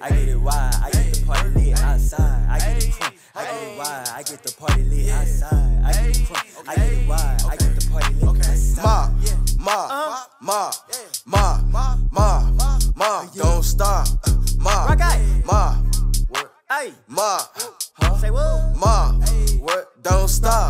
I get it wide, I get the party lit outside. I get it crunk, I get it wide, I get the party lit outside. I get it crunk, I get it wide, I get the party lit outside. Ma, ma, ma, ma, ma, ma, ma, don't stop. Ma, ma, Hey, ma, ma, what? Don't stop.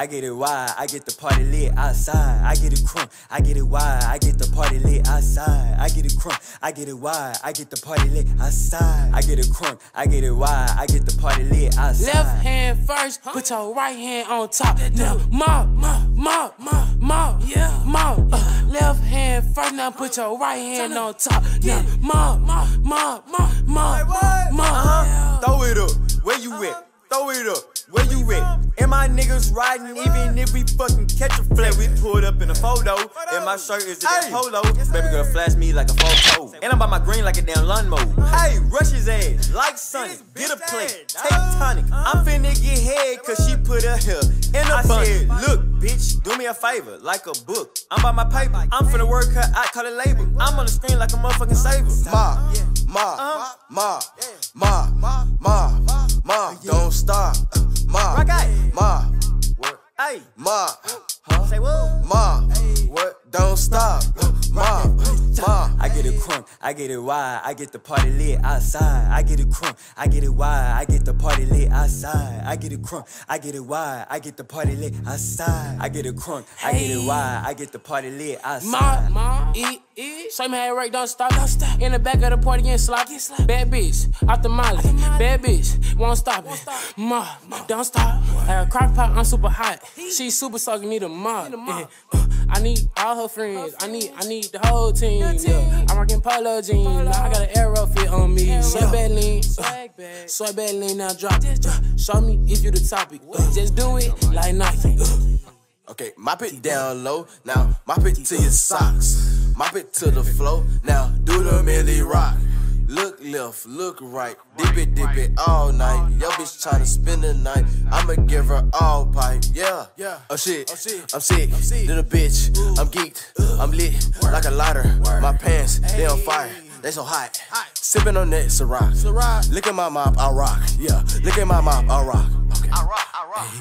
I get it wide, I get the party lit outside. I get it crunk, I get it wide, I get the party lit outside. I get it crunk, I get it wide, I get the party lit outside. I get it crunk, I get it wide, I get the party lit outside. Left hand first, put your right hand on top. Now, mob, mob, mob, mob, mob, yeah, mob. Uh, left hand first, now put your right hand on top. Now, mob, mob, mob, mob, mob, mob. Throw it up, where you at? Throw it up, niggas riding, even if we fucking catch a flat, we pulled up in a photo. And my shirt is a polo. Baby girl flash me like a photo. And I'm by my green like a damn lawnmower. Hey, rush his ass, like Sonic, get a plate, take tonic. Uh-huh. I'm finna get head, cause she put her hair in a bun. look, bitch, do me a favor, like a book. I'm by my paper, I'm finna work her out, call it labor. I'm on the screen like a motherfucking saver. Ma, ma, ma, uh-huh. ma, ma, ma, ma, don't stop. Ma, ma, Hey, ma, say what? ma, I get it wide, I get the party lit outside. I get it crunk, I get it wide, I get the party lit outside. I get it crunk, I get it wide, I get the party lit outside. I get it crunk, I get it wide, I get the party lit outside. Mob, eat, eat. Same head right, don't stop, don't stop. In the back of the party, getting slop, get slop. Bad bitch, out the molly. Bad bitch, won't stop it. Mob, don't stop. Like a crock pot, I'm super hot. She super sucking, need a mob. Yeah. Uh, I need all her friends. I need, I need the whole team. Yeah. I'm rocking polo jeans. Now I got an arrow fit on me. Soy bad lean, uh, soy bad lean. Now drop it. Uh, show me if you the topic. Uh, just do it like Nike. Uh. Okay, mop it down low. Now mop it to your socks. Mop it to the floor. Now do the Millie rock. Look left, look right, dip it, dip it all night. Yo, bitch tryna spend the night. I'ma give her all pipe, yeah. Oh shit, oh, I'm sick, little bitch. I'm geeked, I'm lit like a lighter. My pants, they on fire. They so hot. Sipping on that Ciroc. Look at my mop, I rock. Yeah, look at my mop, I rock. Okay.